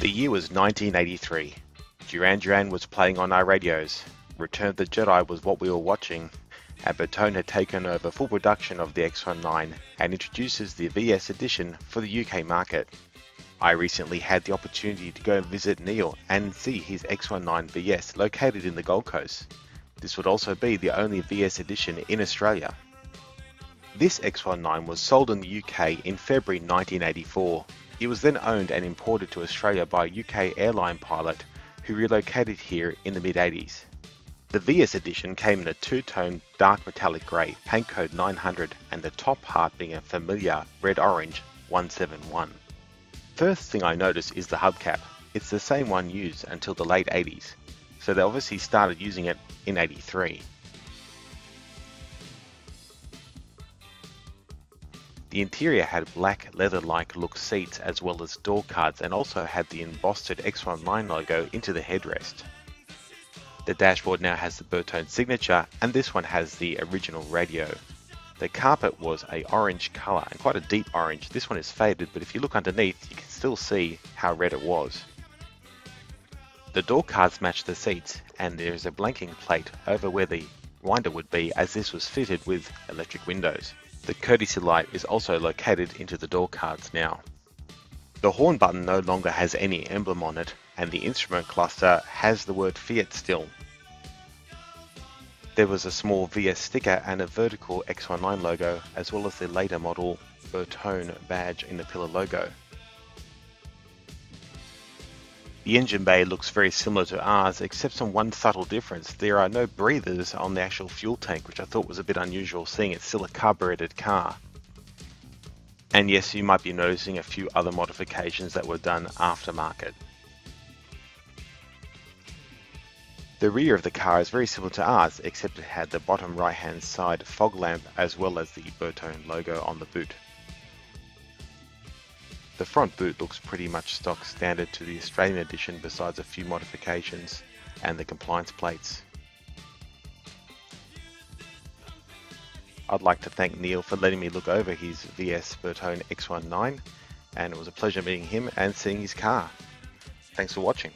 The year was 1983. Duran Duran was playing on our radios. Return of the Jedi was what we were watching. And Bertone had taken over full production of the X19 and introduces the VS edition for the UK market. I recently had the opportunity to go and visit Neil and see his X19 VS located in the Gold Coast. This would also be the only VS edition in Australia. This X19 was sold in the UK in February 1984. It was then owned and imported to Australia by a UK airline pilot who relocated here in the mid 80s. The VS edition came in a two-tone dark metallic grey, paint code 900 and the top part being a familiar red-orange 171. First thing I notice is the hubcap. It's the same one used until the late 80s, so they obviously started using it in 83. The interior had black leather-like look seats as well as door cards and also had the embossed X19 logo into the headrest. The dashboard now has the Bertone signature and this one has the original radio. The carpet was a orange colour and quite a deep orange. This one is faded but if you look underneath you can still see how red it was. The door cards match the seats and there is a blanking plate over where the winder would be as this was fitted with electric windows. The courtesy light is also located into the door cards now. The horn button no longer has any emblem on it and the instrument cluster has the word Fiat still. There was a small VS sticker and a vertical X19 logo as well as the later model Bertone badge in the pillar logo. The engine bay looks very similar to ours except some one subtle difference. There are no breathers on the actual fuel tank which I thought was a bit unusual seeing it's still a carbureted car. And yes, you might be noticing a few other modifications that were done aftermarket. The rear of the car is very similar to ours except it had the bottom right hand side fog lamp as well as the Bertone logo on the boot. The front boot looks pretty much stock standard to the Australian edition besides a few modifications and the compliance plates. I'd like to thank Neil for letting me look over his VS Bertone X19 and it was a pleasure meeting him and seeing his car. Thanks for watching.